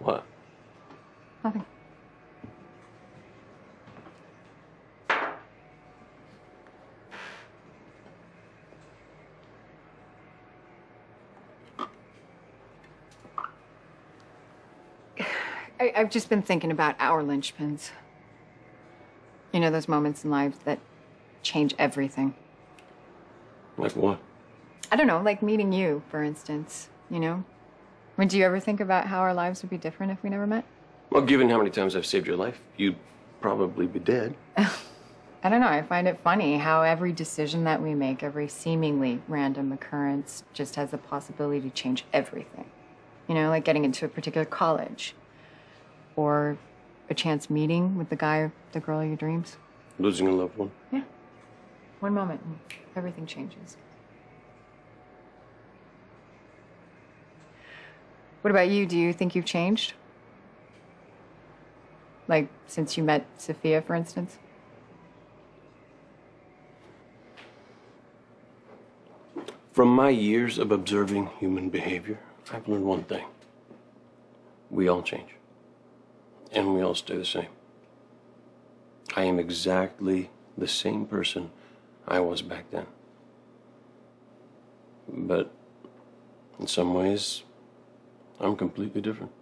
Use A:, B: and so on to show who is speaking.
A: What? Nothing. I, have just been thinking about our linchpins. You know, those moments in life that change everything.
B: Like what?
A: I don't know, like meeting you, for instance, you know? I mean, do you ever think about how our lives would be different if we never met?
B: Well, given how many times I've saved your life, you'd probably be dead.
A: I don't know, I find it funny how every decision that we make, every seemingly random occurrence, just has the possibility to change everything. You know, like getting into a particular college, or a chance meeting with the guy or the girl of your dreams.
B: Losing a loved one.
A: Yeah. One moment, and everything changes. What about you? Do you think you've changed? Like, since you met Sophia, for instance?
B: From my years of observing human behavior, I've learned one thing. We all change. And we all stay the same. I am exactly the same person I was back then. But in some ways, I'm completely different.